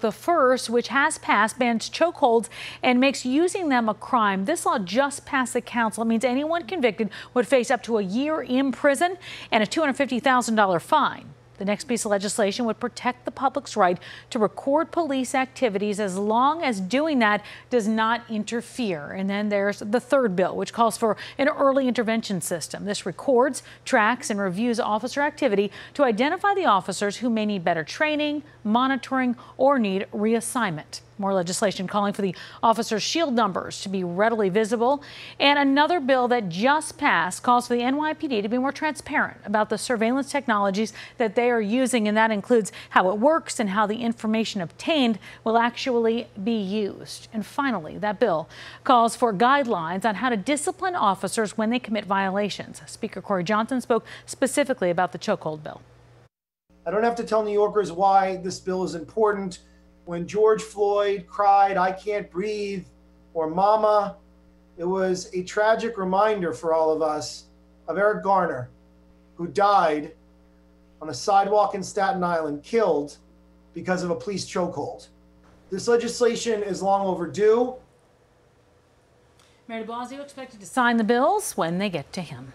The first, which has passed, bans chokeholds and makes using them a crime. This law just passed the council. It means anyone convicted would face up to a year in prison and a $250,000 fine. The next piece of legislation would protect the public's right to record police activities as long as doing that does not interfere. And then there's the third bill, which calls for an early intervention system. This records, tracks, and reviews officer activity to identify the officers who may need better training, monitoring, or need reassignment. More legislation calling for the officers' shield numbers to be readily visible. And another bill that just passed calls for the NYPD to be more transparent about the surveillance technologies that they are using. And that includes how it works and how the information obtained will actually be used. And finally, that bill calls for guidelines on how to discipline officers when they commit violations. Speaker Corey Johnson spoke specifically about the chokehold bill. I don't have to tell New Yorkers why this bill is important when George Floyd cried, I can't breathe, or Mama, it was a tragic reminder for all of us of Eric Garner, who died on a sidewalk in Staten Island, killed because of a police chokehold. This legislation is long overdue. Mayor de Blasio expected to sign the bills when they get to him.